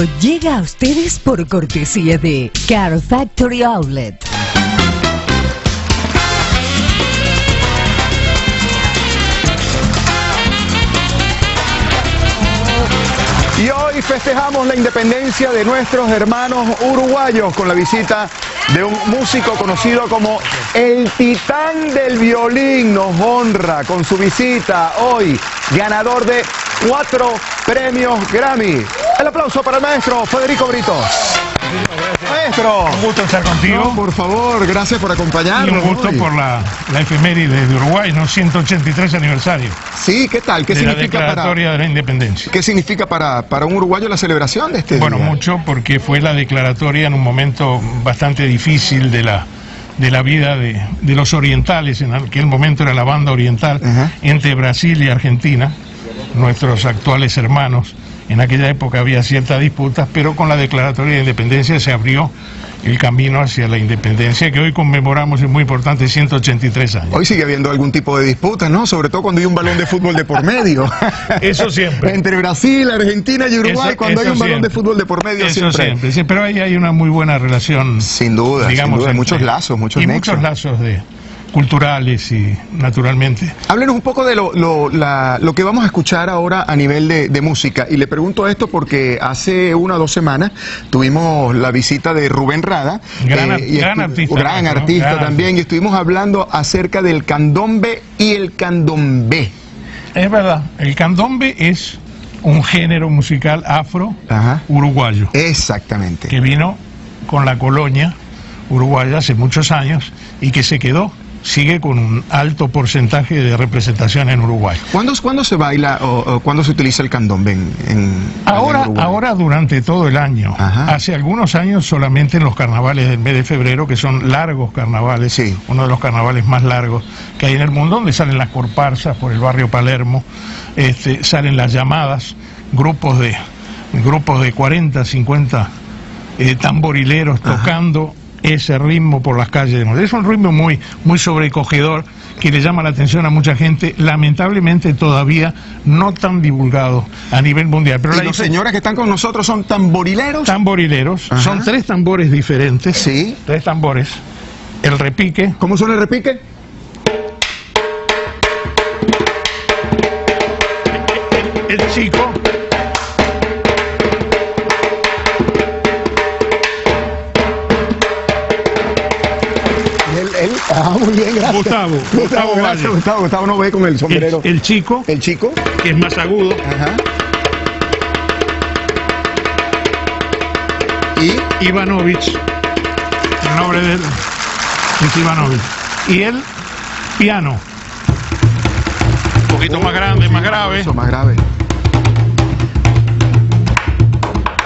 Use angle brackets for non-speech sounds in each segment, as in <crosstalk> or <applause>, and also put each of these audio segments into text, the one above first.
llega a ustedes por cortesía de Car Factory Outlet. Y hoy festejamos la independencia de nuestros hermanos uruguayos con la visita de un músico conocido como el titán del violín. Nos honra con su visita hoy, ganador de cuatro premios Grammy. El aplauso para el maestro Federico Brito. Maestro. Un gusto estar contigo. No, por favor, gracias por y acompañarnos. un gusto hoy. por la, la efeméride de Uruguay, ¿no? 183 aniversario Sí, ¿qué tal? ¿Qué de la significa para, declaratoria de la independencia. ¿qué significa para, para un uruguayo la celebración de este Bueno, día? mucho porque fue la declaratoria en un momento bastante difícil de la de la vida de, de los orientales, en aquel momento era la banda oriental, entre Brasil y Argentina, nuestros actuales hermanos. En aquella época había ciertas disputas, pero con la declaratoria de independencia se abrió el camino hacia la independencia, que hoy conmemoramos, es muy importante, 183 años. Hoy sigue habiendo algún tipo de disputa, ¿no? Sobre todo cuando hay un balón de fútbol de por medio. <laughs> Eso siempre. Entre Brasil, Argentina y Uruguay, Eso- cuando hay un balón de fútbol de por medio Eso siempre. pero ahí hay una muy buena relación. Sin duda, digamos, sin duda, entre- muchos lazos, muchos y nexos. muchos lazos de culturales y naturalmente. Háblenos un poco de lo, lo- la- lo que vamos a escuchar ahora a nivel de, de música. Y le pregunto esto porque hace una o dos semanas tuvimos la visita de Rubén Rada. Gran y gran artista Gran artista Gran también. artista. Y estuvimos hablando acerca del candombe y el candombe. Es verdad, el candombe es un género musical afro Ajá. uruguayo Exactamente. que vino con la colonia uruguaya hace muchos años y que se quedó, sigue con un alto porcentaje de representación en Uruguay. ¿Cuándo, cuándo se baila o, o cuándo se utiliza el candombe en, en- Ahora, en Uruguay? ahora durante todo el año. Ajá. Hace algunos años solamente en los carnavales del mes de febrero, que son largos carnavales, Sí. uno de los carnavales más largos que hay en el mundo, donde salen las corparsas por el barrio Palermo, este, salen las llamadas, grupos de grupos de 40, 50 eh, tamborileros tocando ese ritmo por las calles de Madrid. Es un ritmo muy, muy sobrecogedor que le llama la atención a mucha gente, lamentablemente todavía no tan divulgado a nivel mundial. Pero Y los señores que están con nosotros son tamborileros. tamborileros, Ajá. son tres tambores diferentes, Sí. tres tambores, el repique, ¿Cómo suena el repique? el chico, bien, gracias. Gustavo, Gustavo gracias, Valle. Gustavo. Gustavo no ve con el sombrero. el chico, El chico. que es más agudo, Ajá. Y Ivanovich, el nombre de él es Ivanovich, y el piano, un poquito más grande, más grave. más grave.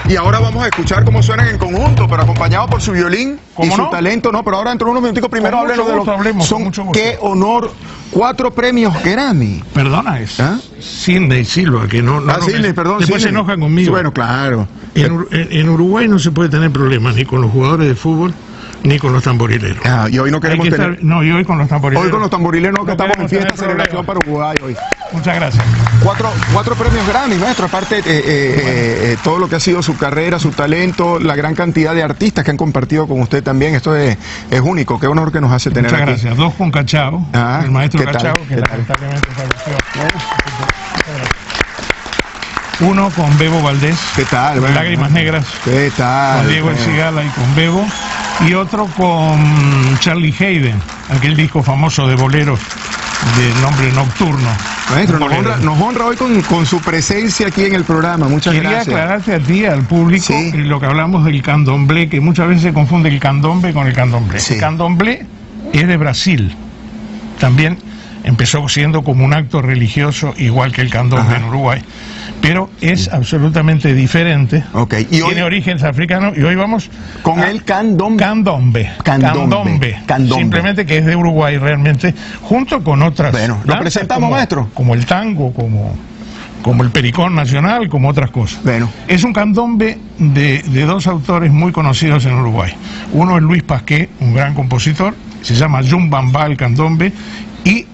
Y ahora vamos a escuchar cómo suenan en conjunto, pero acompañado por su violín y ¿Cómo su talento. No, pero ahora dentro de unos minuticos primero háblenos de lo hablemos, son mucho gusto. qué honor cuatro premios Grammy. Perdona, es ¿Ah? Sidney Silva, que no, no ah, Sidney, perdón. Después se enojan conmigo. Bueno, claro. En Uruguay no se puede tener problemas ni con los jugadores de fútbol ni con los tamborileros. Ah, y hoy no queremos que tener. no, y hoy con los tamborileros. Hoy con los tamborileros que No estamos en fiesta, celebración para. Uruguay hoy. Muchas gracias. Cuatro, cuatro premios Grammy, maestro. Aparte, eh, eh, eh, todo lo que ha sido su carrera, su talento, la gran cantidad de artistas que han compartido con usted también. Esto es, es único. Qué honor que nos hace tener Muchas aquí. gracias. Dos con Cachao, Ah, el maestro. Cachao, ¿Qué que lamentablemente falleció. Uno con Bebo Valdés, ¿Qué tal? Bueno, Lágrimas bueno. Negras, ¿Qué tal? con Diego El. Cigala y con Bebo. Y otro con Charlie Hayden, aquel disco famoso de boleros de nombre nocturno. Maestro, nos honra, nos honra hoy con, con su presencia aquí en el programa. Muchas Quería gracias. aclararte a ti, al público, Sí. lo que hablamos del candomblé, que muchas veces se confunde el candombe con el candomblé. Sí. El candomblé es de Brasil. También empezó siendo como un acto religioso, igual que el candombe Ajá. en Uruguay, pero es absolutamente diferente. Ok, y hoy Tiene orígenes africanos y hoy vamos con el candombe. Candombe. Candombe. Candombe. Simplemente que es de Uruguay realmente, junto con otras. Bueno, ¿lo presentamos, como- maestro? Como el tango, como, como el pericón nacional, como otras cosas. Bueno. Es un candombe de, de dos autores muy conocidos en Uruguay. Uno es Luis Pasqué, un gran compositor, se llama Jumbamba el candombe, y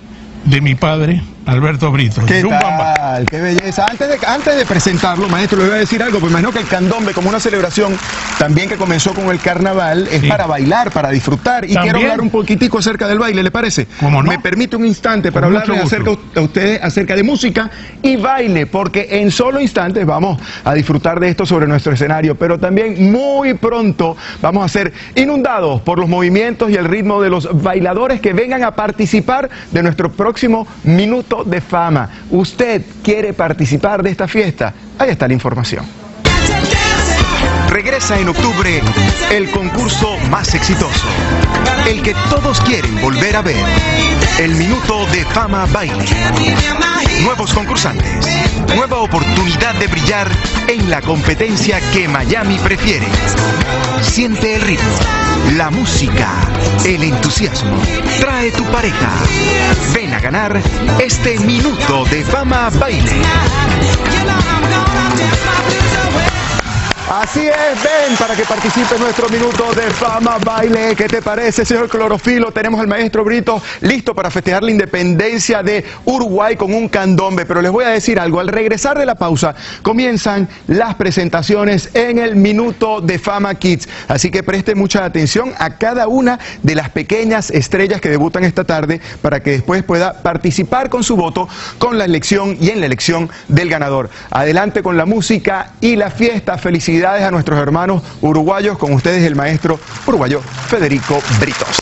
de mi padre, Alberto Brito. ¿Qué tal? ¡Qué belleza! Antes de, antes de presentarlo, maestro, le voy a decir algo, pues imagino que el candombe, como una celebración también que comenzó con el carnaval, es Sí. para bailar, para disfrutar. Y También. quiero hablar un poquitico acerca del baile, ¿le parece? ¿Cómo no? Me permite un instante para mucho acerca a ustedes acerca de música y baile, porque en solo instantes vamos a disfrutar de esto sobre nuestro escenario, pero también muy pronto vamos a ser inundados por los movimientos y el ritmo de los bailadores que vengan a participar de nuestro próximo Minuto de Fama. ¿Usted quiere participar de esta fiesta? Ahí está la información. Regresa en octubre el concurso más exitoso, el que todos quieren volver a ver, el Minuto de Fama Baile. Nuevos concursantes, nueva oportunidad de brillar en la competencia que Miami prefiere. Siente el ritmo, la música, el entusiasmo. Trae tu pareja. Ven a ganar este Minuto de Fama Baile. Así es, ven para que participe en nuestro minuto de fama baile. ¿Qué te parece, señor Clorofilo? Tenemos al maestro Brito listo para festejar la independencia de Uruguay con un candombe. Pero les voy a decir algo, al regresar de la pausa comienzan las presentaciones en el minuto de fama Kids. Así que preste mucha atención a cada una de las pequeñas estrellas que debutan esta tarde para que después pueda participar con su voto con la elección y en la elección del ganador. Adelante con la música y la fiesta. Felicidades a nuestros hermanos uruguayos. Con ustedes el maestro uruguayo Federico Britos.